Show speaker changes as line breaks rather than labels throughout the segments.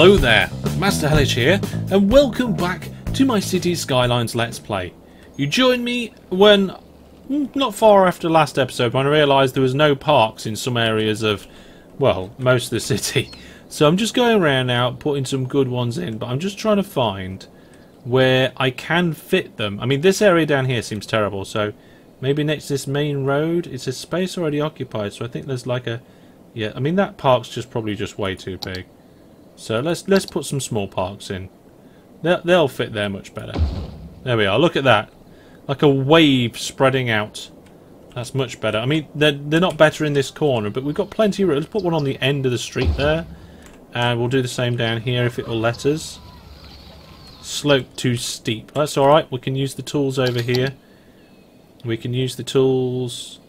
Hello there, Master Hellish here, and welcome back to my City Skylines Let's Play. You joined me when, mm, not far after last episode, when I realised there was no parks in some areas of, well, most of the city. So I'm just going around now, putting some good ones in, but I'm just trying to find where I can fit them. I mean, this area down here seems terrible, so maybe next to this main road, it's a space already occupied, so I think there's like a, yeah, I mean, that park's just probably just way too big. So let's let's put some small parks in. They'll, they'll fit there much better. There we are. Look at that. Like a wave spreading out. That's much better. I mean, they're, they're not better in this corner, but we've got plenty of room. Let's put one on the end of the street there. And we'll do the same down here if it will let us. Slope too steep. That's alright. We can use the tools over here. We can use the tools.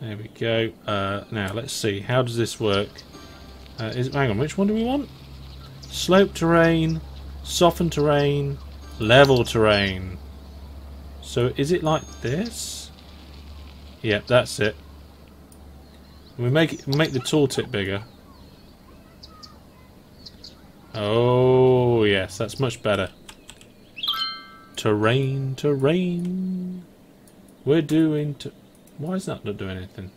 There we go. Uh, now, let's see. How does this work? Uh, is, hang on, which one do we want? Slope terrain, softened terrain, level terrain. So is it like this? Yep, that's it. We make it, make the tooltip bigger. Oh yes, that's much better. Terrain, terrain. We're doing. Why is that not doing anything?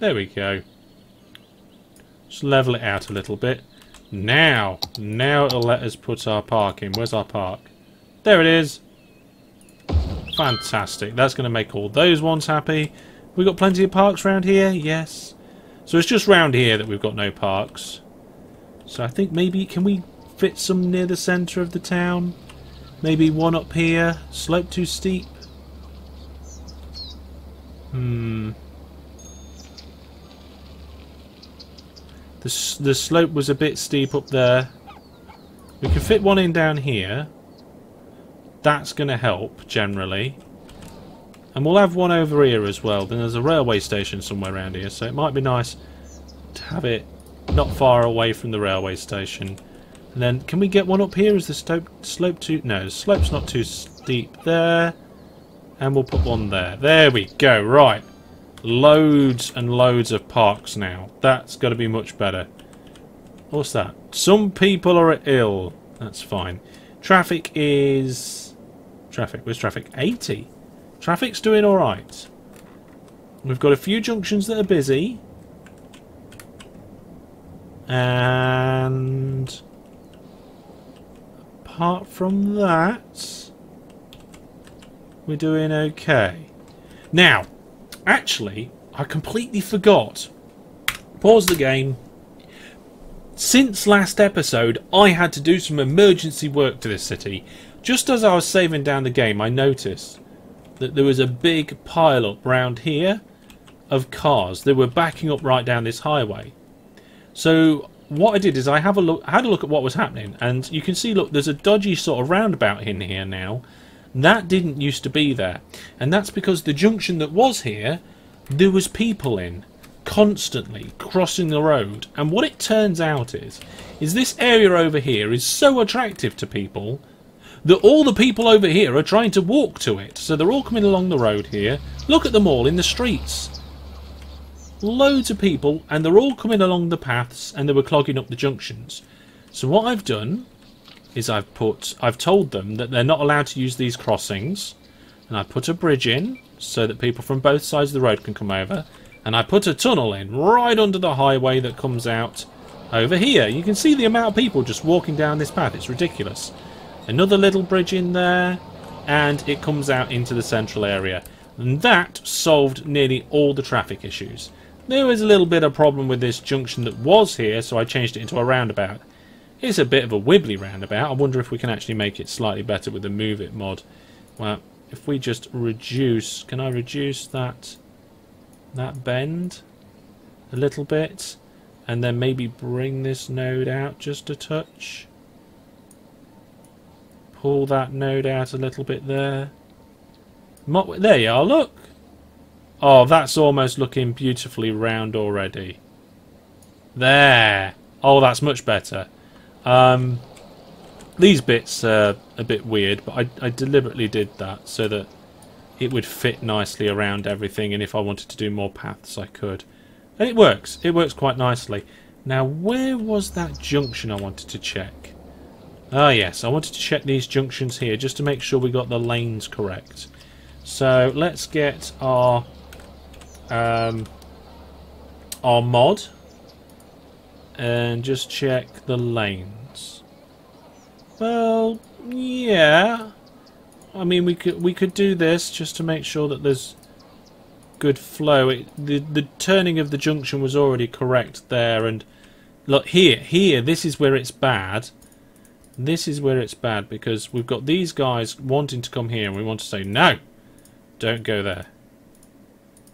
There we go. Just level it out a little bit. Now, now it'll let us put our park in. Where's our park? There it is. Fantastic. That's going to make all those ones happy. We've got plenty of parks around here. Yes. So it's just round here that we've got no parks. So I think maybe, can we fit some near the centre of the town? Maybe one up here. Slope too steep. Hmm. The, the slope was a bit steep up there. We can fit one in down here. That's going to help, generally. And we'll have one over here as well. Then there's a railway station somewhere around here, so it might be nice to have it not far away from the railway station. And then, can we get one up here? Is the slope, slope too... No, the slope's not too steep there. And we'll put one there. There we go, right. Loads and loads of parks now. That's got to be much better. What's that? Some people are ill. That's fine. Traffic is... Traffic. Where's traffic? 80. Traffic's doing alright. We've got a few junctions that are busy. And... Apart from that... We're doing okay. Now, Actually, I completely forgot. Pause the game. Since last episode, I had to do some emergency work to this city. Just as I was saving down the game, I noticed that there was a big pile up round here of cars. They were backing up right down this highway. So what I did is I have a look, had a look at what was happening, and you can see, look, there's a dodgy sort of roundabout in here now that didn't used to be there. And that's because the junction that was here, there was people in constantly crossing the road. And what it turns out is, is this area over here is so attractive to people that all the people over here are trying to walk to it. So they're all coming along the road here. Look at them all in the streets. Loads of people, and they're all coming along the paths, and they were clogging up the junctions. So what I've done is I've put I've told them that they're not allowed to use these crossings and I put a bridge in so that people from both sides of the road can come over and I put a tunnel in right under the highway that comes out over here. You can see the amount of people just walking down this path. It's ridiculous. Another little bridge in there and it comes out into the central area. And that solved nearly all the traffic issues. There was a little bit of problem with this junction that was here, so I changed it into a roundabout. It's a bit of a wibbly roundabout. I wonder if we can actually make it slightly better with the Move It mod. Well, if we just reduce... Can I reduce that, that bend a little bit? And then maybe bring this node out just a touch? Pull that node out a little bit there. There you are, look! Oh, that's almost looking beautifully round already. There! Oh, that's much better. Um, these bits are a bit weird, but I, I deliberately did that so that it would fit nicely around everything, and if I wanted to do more paths, I could. And it works. It works quite nicely. Now, where was that junction I wanted to check? Ah, yes, I wanted to check these junctions here just to make sure we got the lanes correct. So, let's get our um, our mod and just check the lanes. Well, yeah. I mean, we could we could do this just to make sure that there's good flow. It, the the turning of the junction was already correct there, and look here, here. This is where it's bad. This is where it's bad because we've got these guys wanting to come here, and we want to say no, don't go there.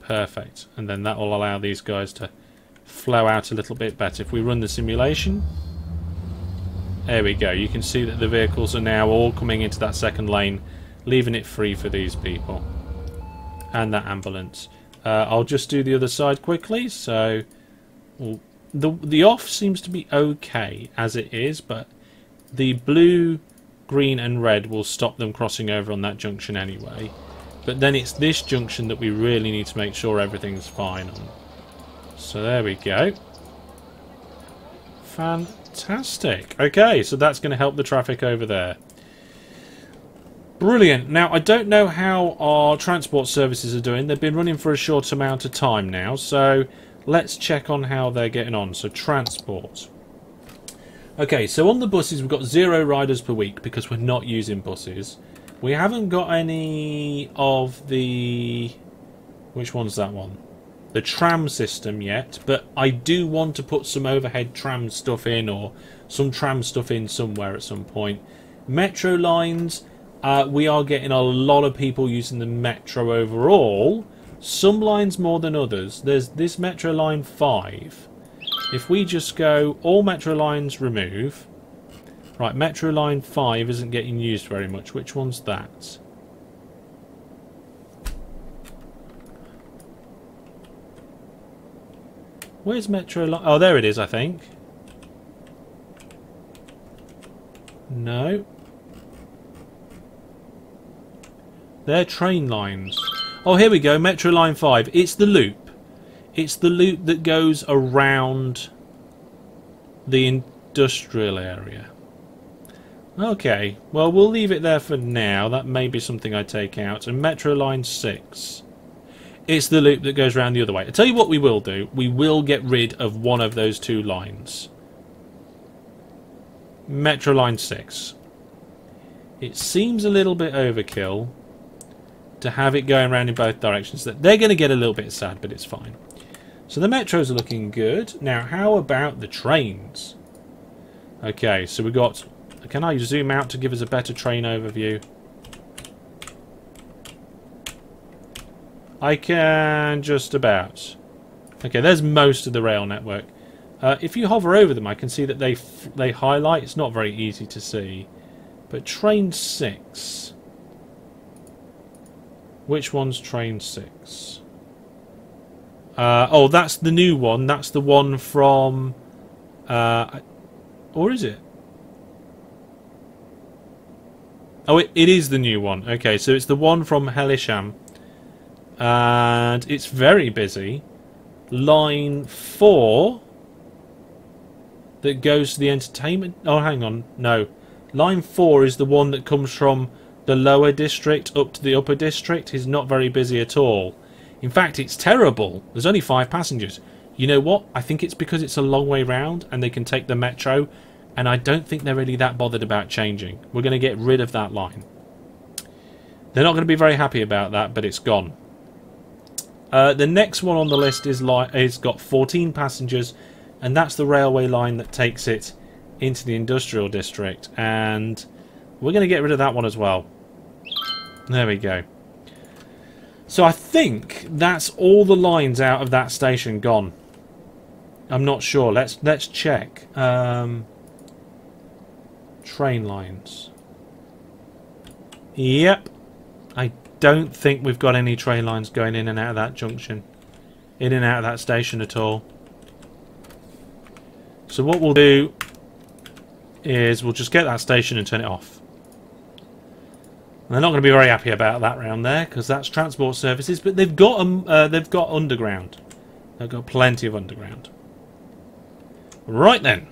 Perfect, and then that will allow these guys to flow out a little bit better. If we run the simulation, there we go. You can see that the vehicles are now all coming into that second lane, leaving it free for these people. And that ambulance. Uh, I'll just do the other side quickly. So, well, the the off seems to be okay as it is, but the blue, green, and red will stop them crossing over on that junction anyway. But then it's this junction that we really need to make sure everything's fine on. So there we go. Fantastic. Okay, so that's going to help the traffic over there. Brilliant. Now, I don't know how our transport services are doing. They've been running for a short amount of time now, so let's check on how they're getting on. So, transport. Okay, so on the buses, we've got zero riders per week because we're not using buses. We haven't got any of the... Which one's that one? The tram system yet, but I do want to put some overhead tram stuff in or some tram stuff in somewhere at some point. Metro lines, uh, we are getting a lot of people using the metro overall. Some lines more than others. There's this metro line 5. If we just go all metro lines remove. Right, metro line 5 isn't getting used very much. Which one's that? Where's Metro Line? Oh, there it is, I think. No. They're train lines. Oh, here we go. Metro Line 5. It's the loop. It's the loop that goes around the industrial area. Okay. Well, we'll leave it there for now. That may be something I take out. And Metro Line 6. It's the loop that goes around the other way. i tell you what we will do. We will get rid of one of those two lines. Metro Line 6. It seems a little bit overkill to have it going around in both directions. They're going to get a little bit sad, but it's fine. So the metros are looking good. Now, how about the trains? Okay, so we've got... Can I zoom out to give us a better train overview? I can just about. Okay, there's most of the rail network. Uh, if you hover over them, I can see that they they highlight. It's not very easy to see. But train 6. Which one's train 6? Uh, oh, that's the new one. That's the one from... Uh, or is it? Oh, it, it is the new one. Okay, so it's the one from Hailsham and it's very busy. Line 4 that goes to the entertainment... Oh, hang on. No. Line 4 is the one that comes from the lower district up to the upper district. Is not very busy at all. In fact, it's terrible. There's only five passengers. You know what? I think it's because it's a long way round and they can take the metro and I don't think they're really that bothered about changing. We're going to get rid of that line. They're not going to be very happy about that, but it's gone. Uh, the next one on the list is it's got 14 passengers, and that's the railway line that takes it into the industrial district. And we're going to get rid of that one as well. There we go. So I think that's all the lines out of that station gone. I'm not sure. Let's let's check. Um, train lines. Yep. I don't think we've got any train lines going in and out of that junction. In and out of that station at all. So what we'll do is we'll just get that station and turn it off. And they're not going to be very happy about that round there because that's transport services, but they've got um, uh, they've got underground. They've got plenty of underground. Right then.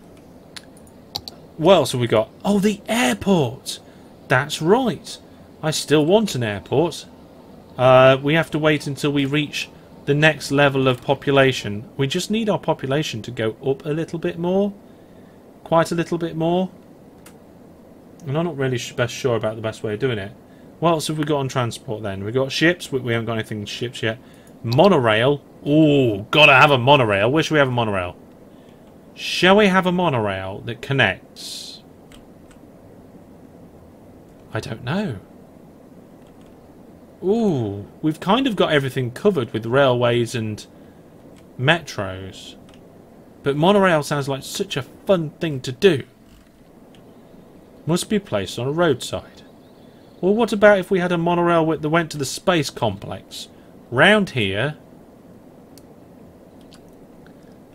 What else have we got? Oh, the airport! That's right. I still want an airport. Uh, we have to wait until we reach the next level of population. We just need our population to go up a little bit more. Quite a little bit more. And I'm not really best sure about the best way of doing it. What else have we got on transport then? We've got ships. We haven't got anything ships yet. Monorail. Oh, gotta have a monorail. Where should we have a monorail? Shall we have a monorail that connects? I don't know. Ooh, we've kind of got everything covered with railways and metros. But monorail sounds like such a fun thing to do. Must be placed on a roadside. Well, what about if we had a monorail that went to the space complex? Round here.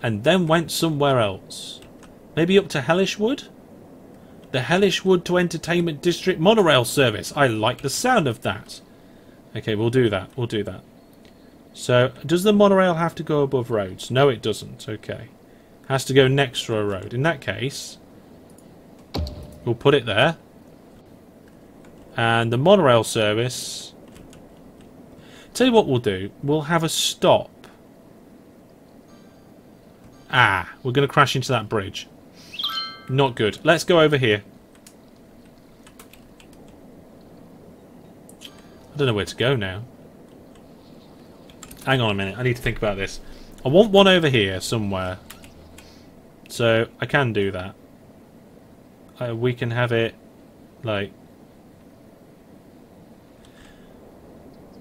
And then went somewhere else. Maybe up to Hellishwood? The Hellishwood to Entertainment District monorail service. I like the sound of that. Okay, we'll do that. We'll do that. So, does the monorail have to go above roads? No, it doesn't. Okay. Has to go next to a road. In that case, we'll put it there. And the monorail service... Tell you what we'll do. We'll have a stop. Ah, we're going to crash into that bridge. Not good. Let's go over here. Don't know where to go now. Hang on a minute. I need to think about this. I want one over here somewhere. So I can do that. Uh, we can have it like...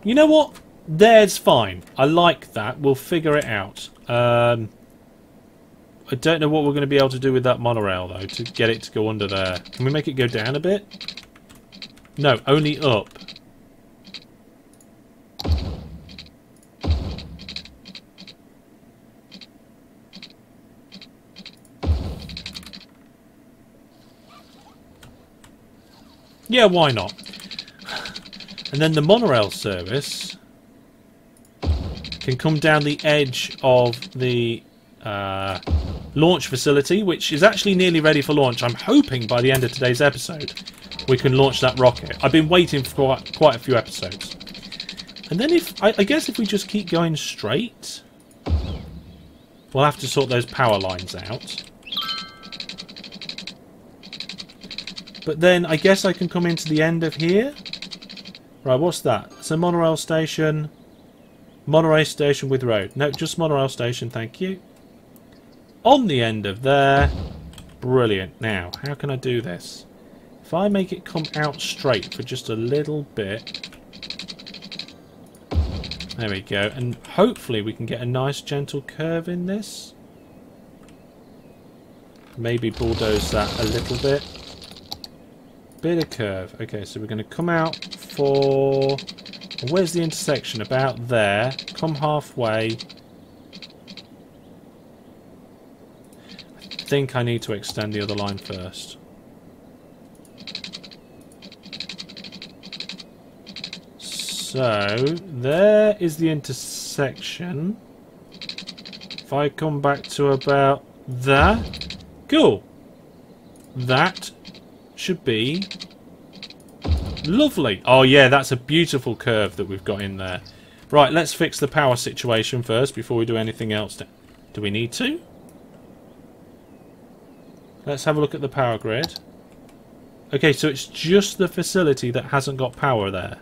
You know what? There's fine. I like that. We'll figure it out. Um, I don't know what we're going to be able to do with that monorail, though, to get it to go under there. Can we make it go down a bit? No, only up. Yeah, why not? And then the monorail service can come down the edge of the uh, launch facility, which is actually nearly ready for launch. I'm hoping by the end of today's episode we can launch that rocket. I've been waiting for quite, a few episodes. And then if I, I guess if we just keep going straight, we'll have to sort those power lines out. But then I guess I can come into the end of here. Right, what's that? It's a monorail station. Monorail station with road. No, just monorail station, thank you on the end of there. Brilliant. Now, how can I do this? If I make it come out straight for just a little bit. There we go. And hopefully we can get a nice gentle curve in this. Maybe bulldoze that a little bit. Bit of curve. Okay, so we're going to come out for... Where's the intersection? About there. Come halfway. I think I need to extend the other line first. So, there is the intersection. If I come back to about there, cool. That should be lovely. Oh yeah, that's a beautiful curve that we've got in there. Right, let's fix the power situation first before we do anything else. Do we need to? Let's have a look at the power grid. Okay, so it's just the facility that hasn't got power there.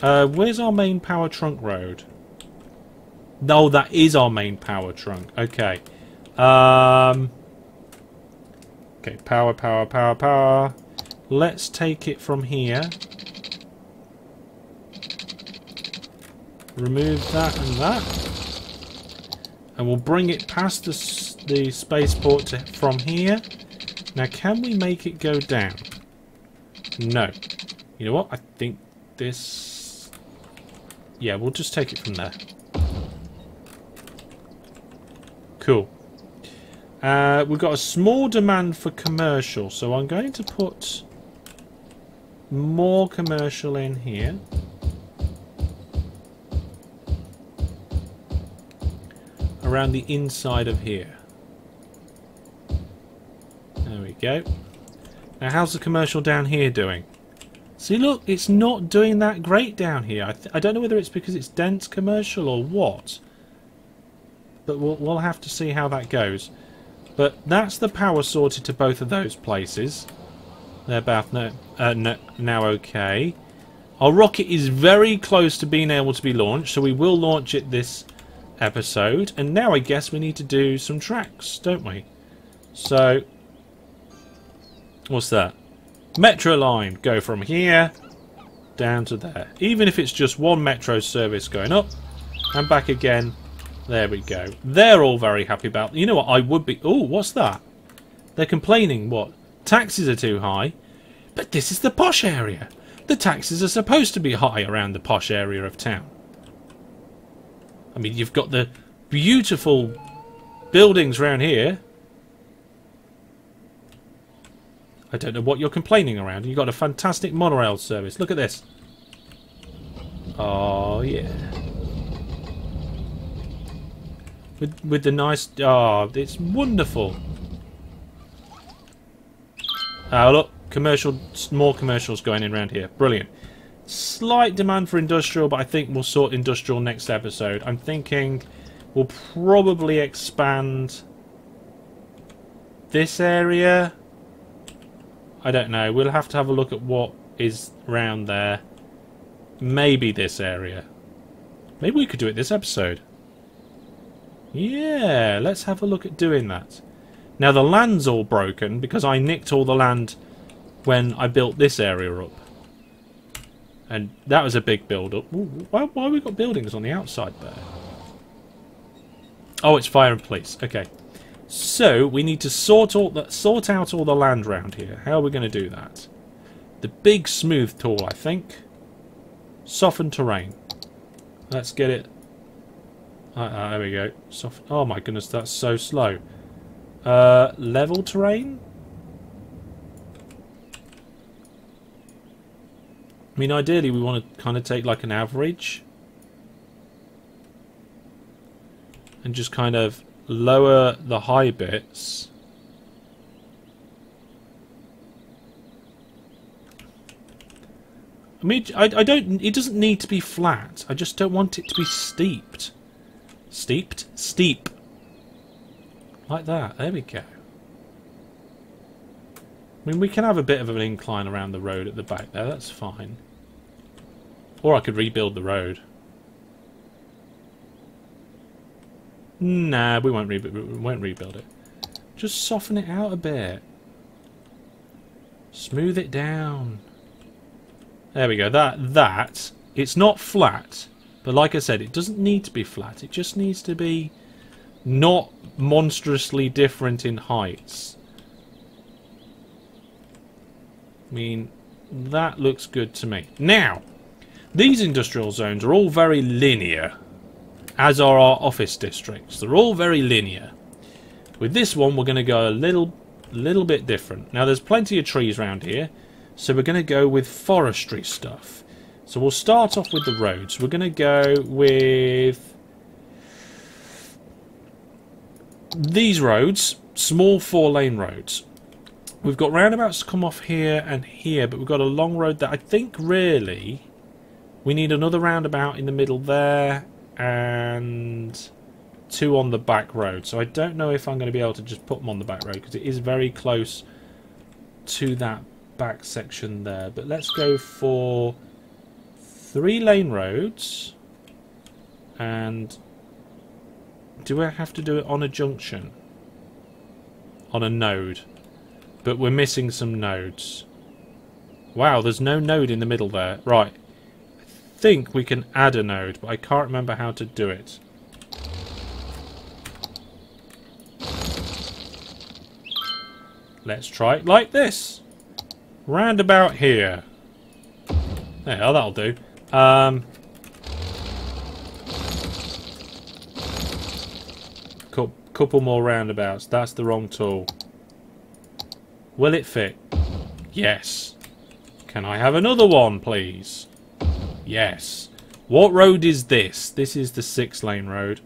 Uh, where's our main power trunk road? No, that is our main power trunk. Okay. Um, okay, power, power, power, power. Let's take it from here. Remove that and that. And we'll bring it past the the spaceport to, from here. Now, can we make it go down? No. You know what? I think this... Yeah, we'll just take it from there. Cool. Uh, we've got a small demand for commercial, so I'm going to put more commercial in here. Around the inside of here. There we go. Now, how's the commercial down here doing? See, look, it's not doing that great down here. I, I don't know whether it's because it's dense commercial or what. But we'll, we'll have to see how that goes. But that's the power sorted to both of those places. They're both no, uh, no, now okay. Our rocket is very close to being able to be launched, so we will launch it this episode. And now I guess we need to do some tracks, don't we? So, what's that? Metro line. Go from here down to there. Even if it's just one metro service going up and back again. There we go. They're all very happy about... You know what? I would be... Oh, what's that? They're complaining. What? Taxes are too high. But this is the posh area. The taxes are supposed to be high around the posh area of town. I mean, you've got the beautiful buildings around here. I don't know what you're complaining around. You've got a fantastic monorail service. Look at this. Oh, yeah. With, with the nice... Oh, it's wonderful. Ah, oh, look. Commercial, more commercials going in around here. Brilliant. Slight demand for industrial, but I think we'll sort industrial next episode. I'm thinking we'll probably expand this area. I don't know. We'll have to have a look at what is around there. Maybe this area. Maybe we could do it this episode. Yeah, let's have a look at doing that. Now the land's all broken because I nicked all the land when I built this area up. And that was a big build-up. Why, why have we got buildings on the outside there? Oh, it's fire and police. Okay. So, we need to sort, all the, sort out all the land around here. How are we going to do that? The big smooth tool, I think. Soften terrain. Let's get it. Uh, uh, there we go. Soft. Oh my goodness, that's so slow. Uh, level terrain? I mean, ideally we want to kind of take like an average. And just kind of lower the high bits. I mean, I, I don't, it doesn't need to be flat. I just don't want it to be steeped. Steeped? Steep. Like that. There we go. I mean, we can have a bit of an incline around the road at the back there. That's fine. Or I could rebuild the road. Nah, we won't, re we won't rebuild it. Just soften it out a bit. Smooth it down. There we go. That, that, it's not flat. But like I said, it doesn't need to be flat. It just needs to be not monstrously different in heights. I mean, that looks good to me. Now, these industrial zones are all very linear, as are our office districts. They're all very linear. With this one, we're going to go a little, little bit different. Now, there's plenty of trees around here, so we're going to go with forestry stuff. So we'll start off with the roads. We're going to go with these roads, small four-lane roads. We've got roundabouts to come off here and here, but we've got a long road that I think really we need another roundabout in the middle there and two on the back road. So I don't know if I'm going to be able to just put them on the back road because it is very close to that back section there. But let's go for three lane roads and do I have to do it on a junction? On a node. But we're missing some nodes. Wow, there's no node in the middle there. Right I think we can add a node, but I can't remember how to do it. Let's try it like this. Round about here. There, that'll do. Um, couple more roundabouts. That's the wrong tool. Will it fit? Yes. Can I have another one, please? Yes. What road is this? This is the six lane road.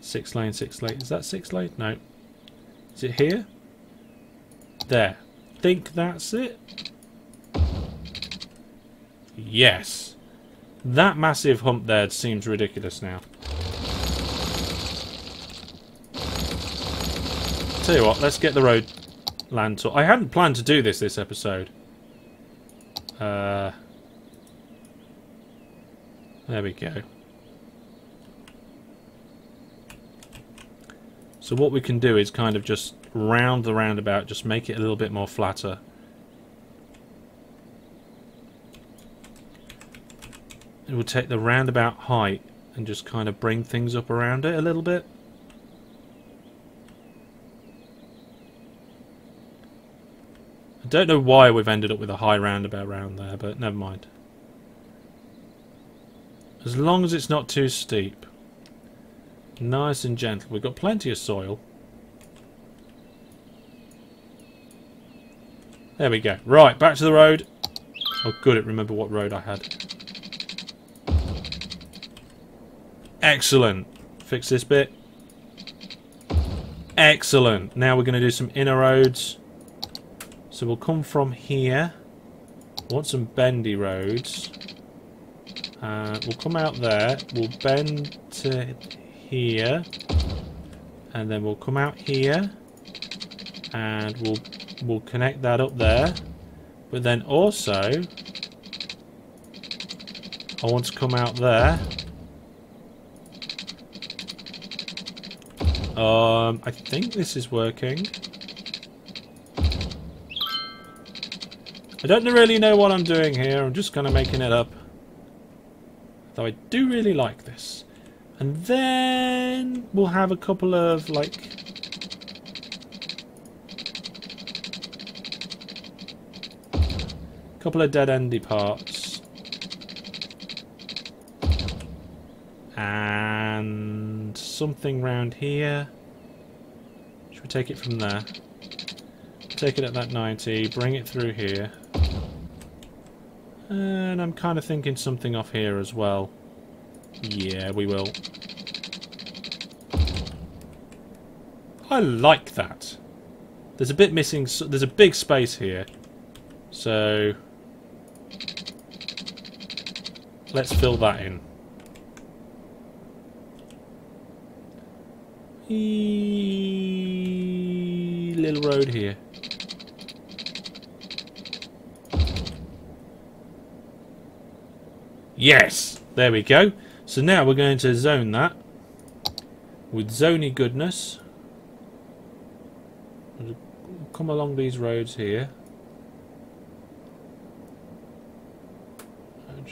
Six lane, six lane. Is that six lane? No. Is it here? There. Think that's it? Yes. That massive hump there seems ridiculous now. Tell you what, let's get the road land. I hadn't planned to do this this episode. Uh, there we go. So what we can do is kind of just round the roundabout, just make it a little bit more flatter. It will take the roundabout height and just kind of bring things up around it a little bit. I don't know why we've ended up with a high roundabout round there, but never mind. As long as it's not too steep. Nice and gentle. We've got plenty of soil. There we go. Right, back to the road. Oh, good, it remember what road I had. Excellent. Fix this bit. Excellent. Now we're going to do some inner roads. So we'll come from here. Want some bendy roads. Uh, we'll come out there. We'll bend to here. And then we'll come out here. And we'll we'll connect that up there. But then also I want to come out there. Um, I think this is working. I don't really know what I'm doing here. I'm just kind of making it up. Though I do really like this. And then we'll have a couple of, like... a couple of dead-endy parts. And something round here. Should we take it from there? Take it at that 90, bring it through here. And I'm kind of thinking something off here as well. Yeah, we will. I like that. There's a bit missing. So There's a big space here. So... Let's fill that in. E little road here. Yes! There we go. So now we're going to zone that with zony goodness. come along these roads here.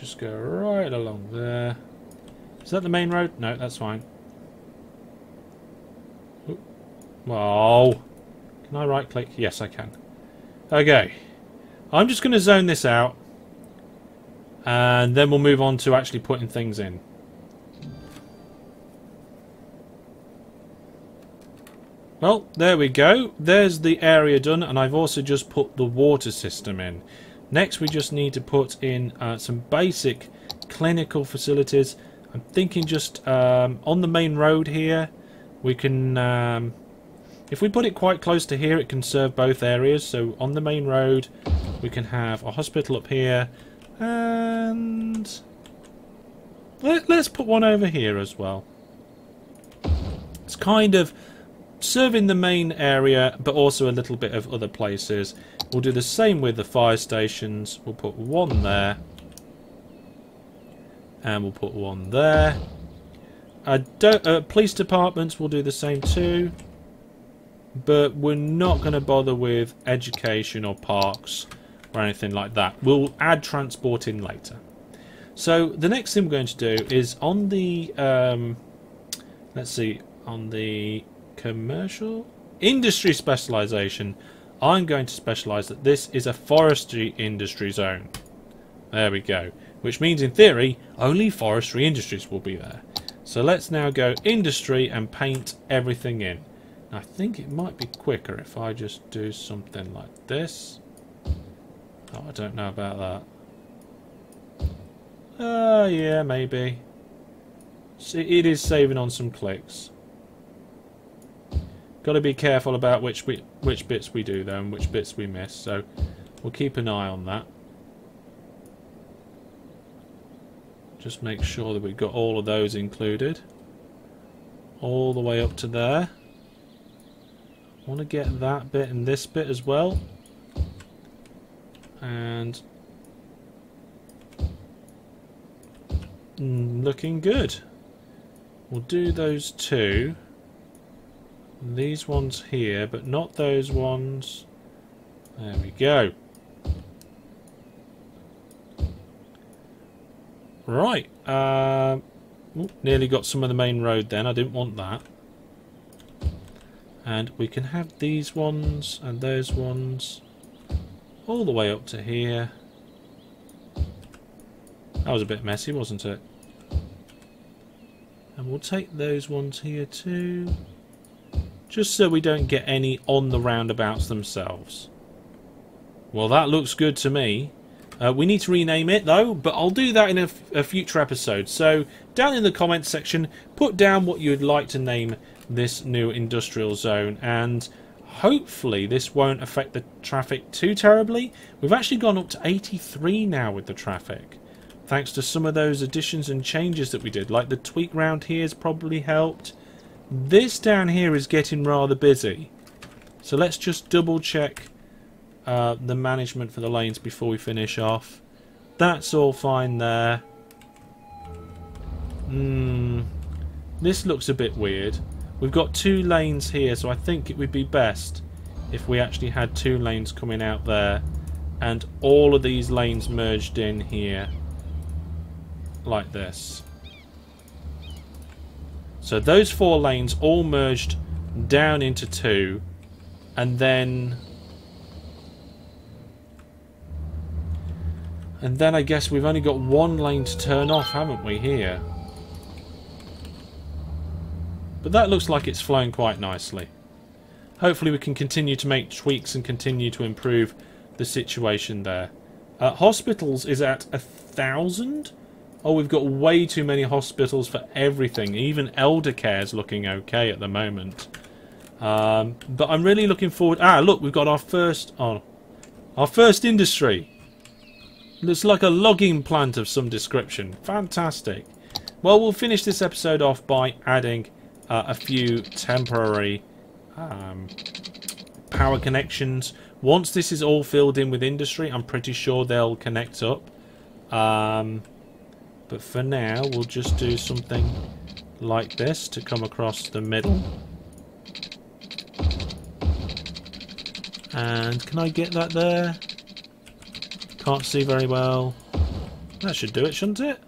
Just go right along there. Is that the main road? No, that's fine. Oh. Can I right click? Yes, I can. Okay. I'm just going to zone this out and then we'll move on to actually putting things in. Well, there we go. There's the area done, and I've also just put the water system in. Next, we just need to put in uh, some basic clinical facilities. I'm thinking just um, on the main road here, we can... Um, if we put it quite close to here, it can serve both areas. So on the main road, we can have a hospital up here, and let, us put one over here as well. It's kind of serving the main area, but also a little bit of other places. We'll do the same with the fire stations. We'll put one there. And we'll put one there. Uh, police departments will do the same too. But we're not going to bother with education or parks or anything like that. We'll add transport in later. So the next thing we're going to do is on the, um, let's see, on the commercial industry specialization, I'm going to specialize that this is a forestry industry zone. There we go. Which means in theory, only forestry industries will be there. So let's now go industry and paint everything in. I think it might be quicker if I just do something like this. Oh, I don't know about that. Uh, yeah, maybe. See it is saving on some clicks. Got to be careful about which we, which bits we do though and which bits we miss. So we'll keep an eye on that. Just make sure that we've got all of those included. All the way up to there. Want to get that bit and this bit as well. And mm, looking good. We'll do those two. These ones here, but not those ones. There we go. Right. Uh, nearly got some of the main road then. I didn't want that. And we can have these ones and those ones all the way up to here. That was a bit messy, wasn't it? And we'll take those ones here too. Just so we don't get any on the roundabouts themselves. Well, that looks good to me. Uh, we need to rename it though, but I'll do that in a, future episode. So down in the comments section, put down what you'd like to name this new industrial zone and hopefully this won't affect the traffic too terribly. We've actually gone up to 83 now with the traffic. Thanks to some of those additions and changes that we did, like the tweak round here has probably helped. This down here is getting rather busy. So let's just double check uh, the management for the lanes before we finish off. That's all fine there. Hmm. This looks a bit weird. We've got two lanes here, so I think it would be best if we actually had two lanes coming out there and all of these lanes merged in here like this. So those four lanes all merged down into two and then And then I guess we've only got one lane to turn off, haven't we, here? But that looks like it's flowing quite nicely. Hopefully we can continue to make tweaks and continue to improve the situation there. Uh, hospitals is at a thousand? Oh, we've got way too many hospitals for everything. Even elder care is looking okay at the moment. Um, but I'm really looking forward... Ah, look, we've got our first... Oh, our first industry. Looks like a logging plant of some description. Fantastic. Well, we'll finish this episode off by adding uh, a few temporary um, power connections. Once this is all filled in with industry, I'm pretty sure they'll connect up. Um, but for now, we'll just do something like this to come across the middle. And can I get that there? Can't see very well. That should do it, shouldn't it?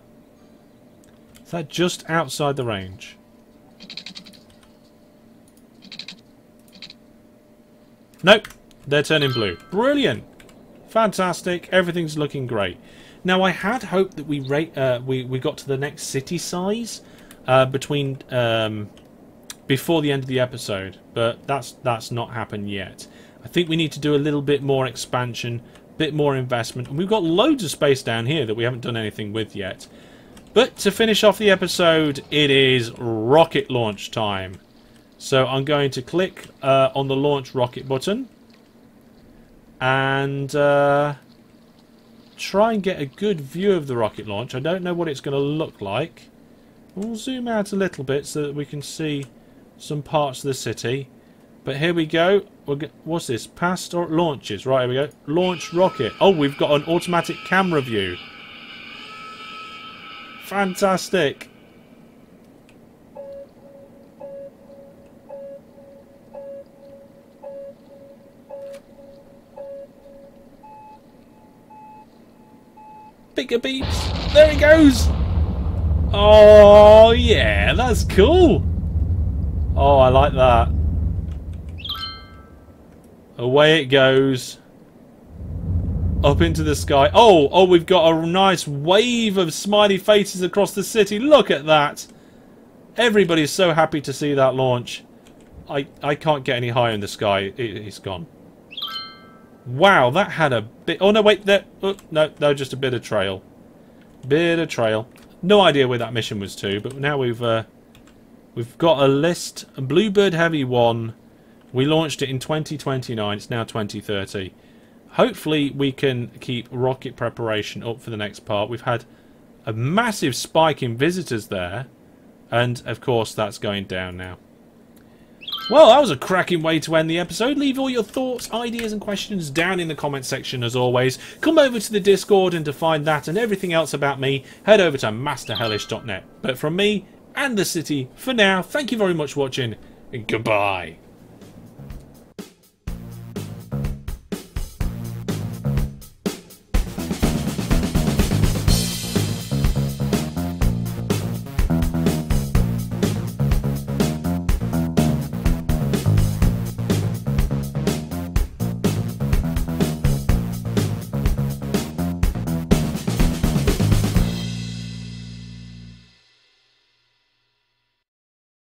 Is that just outside the range? Nope. They're turning blue. Brilliant. Fantastic. Everything's looking great. Now, I had hoped that we rate, uh, we, we got to the next city size uh, between um, before the end of the episode, but that's that's not happened yet. I think we need to do a little bit more expansion a bit more investment. And we've got loads of space down here that we haven't done anything with yet. But to finish off the episode, it is rocket launch time. So I'm going to click uh, on the launch rocket button. And uh, try and get a good view of the rocket launch. I don't know what it's going to look like. We'll zoom out a little bit so that we can see some parts of the city. But here we go. What's this? Past or launches. Right, here we go. Launch rocket. Oh, we've got an automatic camera view. Fantastic. Bigger beeps. There he goes. Oh, yeah. That's cool. Oh, I like that. Away it goes. Up into the sky. Oh, oh, we've got a nice wave of smiley faces across the city. Look at that. Everybody's so happy to see that launch. I, I can't get any higher in the sky. It, has gone. Wow, that had a bit... Oh, no, wait. There, oh, no, no, just a bit of trail. Bit of trail. No idea where that mission was to, but now we've... Uh, we've got a list. Bluebird Heavy 1 We launched it in 2029. It's now 2030. Hopefully we can keep rocket preparation up for the next part. We've had a massive spike in visitors there. And, of course, that's going down now. Well, that was a cracking way to end the episode. Leave all your thoughts, ideas and questions down in the comment section as always. Come over to the Discord and to find that and everything else about me, head over to masterhellish.net. But from me and the city, for now, thank you very much for watching and goodbye.